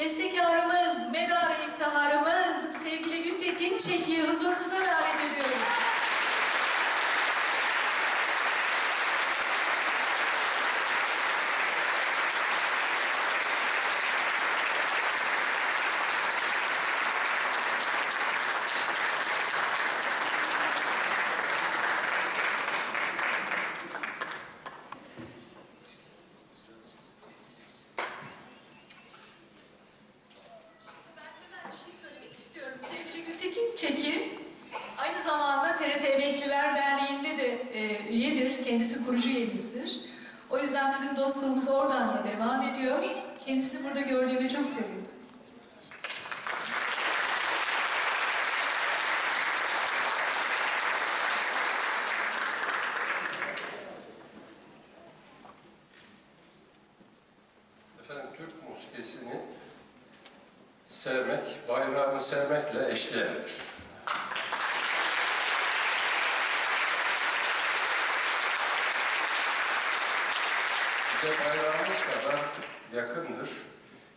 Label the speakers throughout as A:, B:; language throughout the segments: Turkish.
A: Bestekarımız, medar iftiharımız sevgili Gültekin Çeki'yi huzurunuza davet ediyorum. Emekliler Derneği'nde de e, üyedir. Kendisi kurucu üyemizdir. O yüzden bizim dostluğumuz oradan da devam ediyor. Kendisini burada gördüğüme çok sevindim.
B: Efendim Türk musikisini sevmek, bayrağını sevmekle eşdeğerdir. Bize bayrağımız kadar yakındır,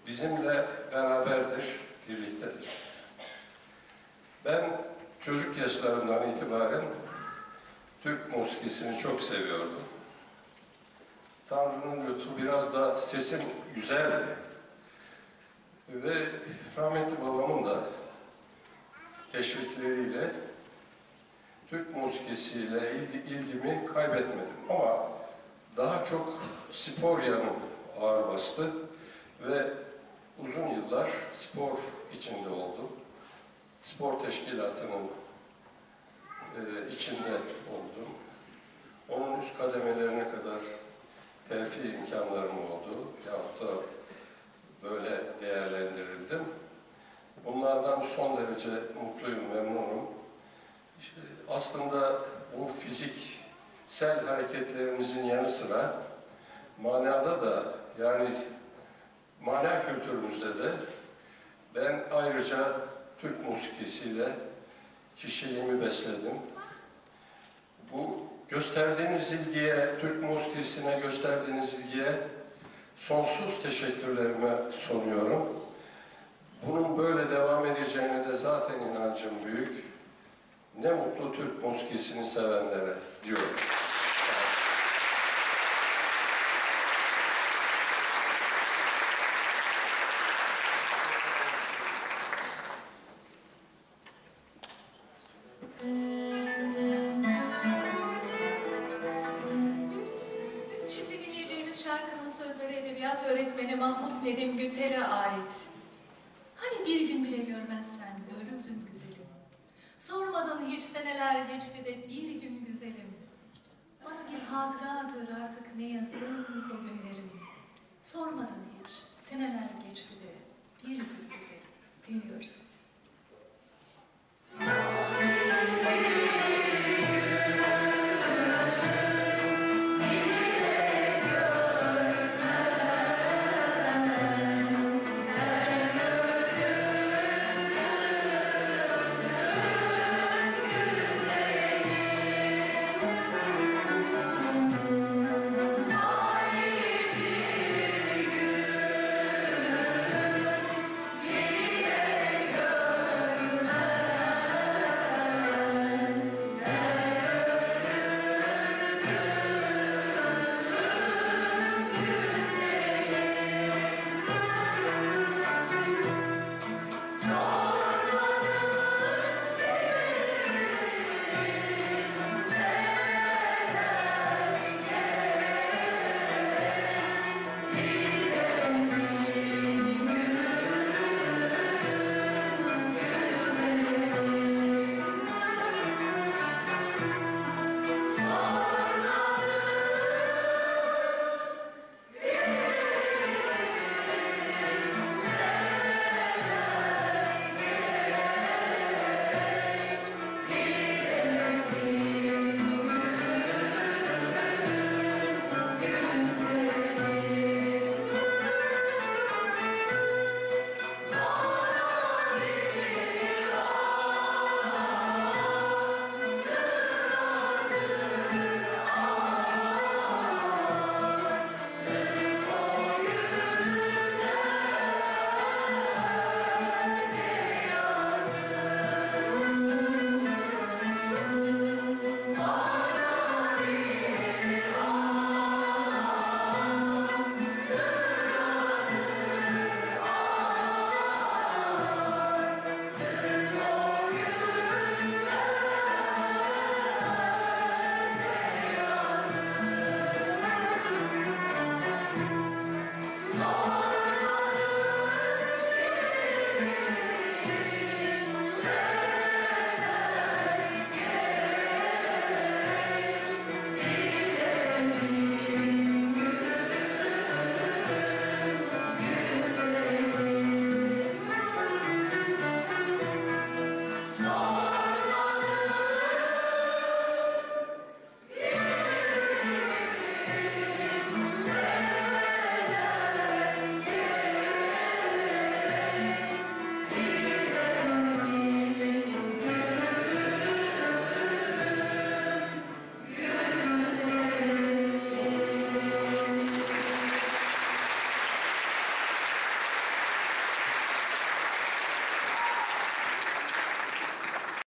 B: bizimle beraberdir, birliktedir. Ben çocuk yaşlarından itibaren Türk musikisini çok seviyordum. Tanrı'nın lütfu biraz da sesim güzeldi. Ve rahmetli babamın da teşvikleriyle Türk musikisiyle ilgi, ilgimi kaybetmedim. Ama daha çok spor yanım ağır bastı ve uzun yıllar spor içinde oldum. Spor teşkilatının e, içinde oldum. Onun üst kademelerine kadar terfi imkanlarım oldu. Yahut da böyle değerlendirildim. Bunlardan son derece mutluyum, memnunum. İşte Aslında bu fiziksel hareketlerimizin yanı sıra manada da yani mana kültürümüzde de ben ayrıca Türk musikisiyle kişiliğimi besledim. Bu gösterdiğiniz ilgiye, Türk musikisine gösterdiğiniz ilgiye sonsuz teşekkürlerimi sunuyorum. Bunun böyle devam edeceğine de zaten inancım büyük. Ne mutlu Türk musikisini sevenlere diyorum.
A: öğretmeni Mahmut Nedim Günter'e ait. Hani bir gün bile görmezsen ölürdüm güzelim. Sormadan hiç seneler geçti de bir gün güzelim. Bana bir hatıradır artık ne yazık o günlerim. Sormadan hiç seneler geçti de bir gün güzelim dinliyoruz. Thank.